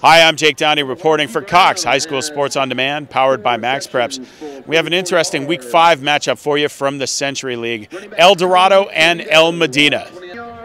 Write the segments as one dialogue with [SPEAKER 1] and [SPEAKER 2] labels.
[SPEAKER 1] Hi, I'm Jake Downey reporting for Cox High School Sports on Demand, powered by Max Preps. We have an interesting Week 5 matchup for you from the Century League El Dorado and El Modena.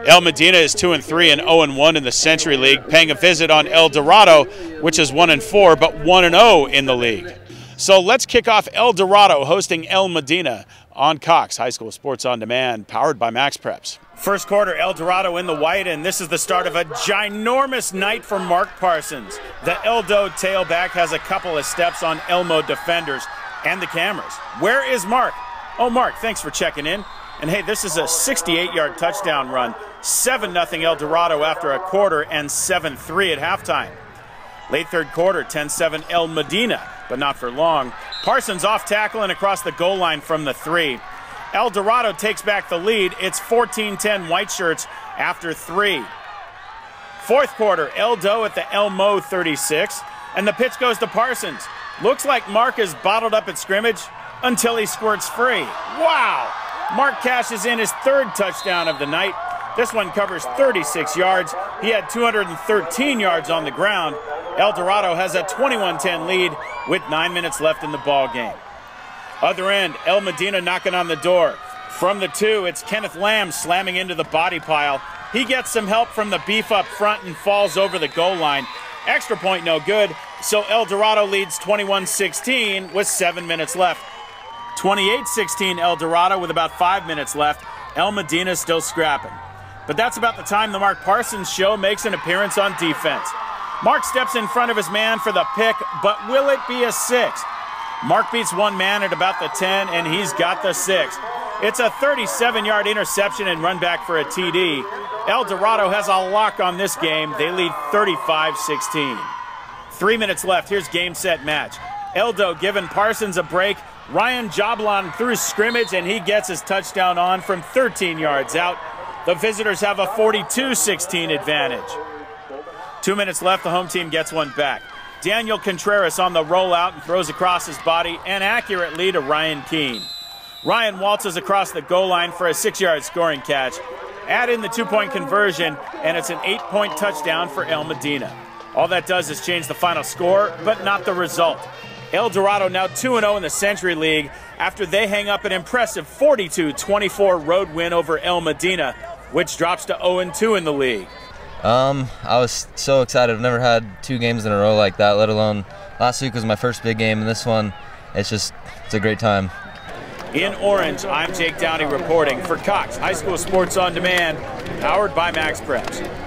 [SPEAKER 1] El Modena is 2 and 3 and 0 and 1 in the Century League, paying a visit on El Dorado, which is 1 and 4 but 1 and 0 in the league. So let's kick off El Dorado hosting El Modena on Cox High School Sports on Demand, powered by Max Preps. First quarter, El Dorado in the white, and this is the start of a ginormous night for Mark Parsons. The Eldo tailback has a couple of steps on Elmo defenders and the cameras. Where is Mark? Oh, Mark, thanks for checking in. And hey, this is a 68 yard touchdown run. 7 0 El Dorado after a quarter and 7 3 at halftime. Late third quarter, 10 7 El Modena, but not for long. Parsons off tackle and across the goal line from the three. El Dorado takes back the lead. It's 14 10 White Shirts after three. Fourth quarter, Eldo at the Elmo 36, and the pitch goes to Parsons. Looks like Mark is bottled up at scrimmage until he squirts free. Wow! Mark cashes in his third touchdown of the night. This one covers 36 yards. He had 213 yards on the ground. El Dorado has a 21-10 lead with nine minutes left in the ball game. Other end, El Modena knocking on the door. From the two, it's Kenneth Lamb slamming into the body pile. He gets some help from the beef up front and falls over the goal line. Extra point no good, so El Dorado leads 21 16 with seven minutes left. 28 16 El Dorado with about five minutes left. El Modena still scrapping. But that's about the time the Mark Parsons show makes an appearance on defense. Mark steps in front of his man for the pick, but will it be a six? Mark beats one man at about the 10, and he's got the six. It's a 37 yard interception and run back for a TD. El Dorado has a lock on this game. They lead 35 16. Three minutes left. Here's game, set, match. Eldo giving Parsons a break. Ryan Joblon through scrimmage, and he gets his touchdown on from 13 yards out. The visitors have a 42 16 advantage. Two minutes left, the home team gets one back. Daniel Contreras on the rollout and throws across his body and accurately to Ryan Keene. Ryan waltzes across the goal line for a six yard scoring catch. Add in the two point conversion, and it's an eight point touchdown for El Modena. All that does is change the final score, but not the result. El Dorado now 2 0 in the Century League after they hang up an impressive 42 24 road win over El Modena, which drops to 0 2 in the league.
[SPEAKER 2] Um, I was so excited. I've never had two games in a row like that, let alone last week was my first big game, and this one, it's just, it's a great time.
[SPEAKER 1] In Orange, I'm Jake Downey reporting for Cox High School Sports on Demand, powered by Max Preps.